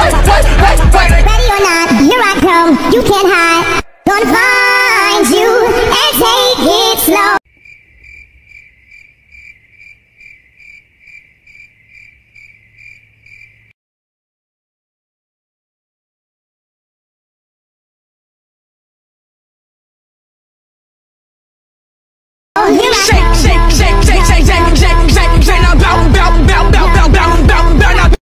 wait, wait, wait, wait. Ready or not, here I come. You can't hide. Gonna find you and take it slow. Oh, here I Shake, come. shake, shake.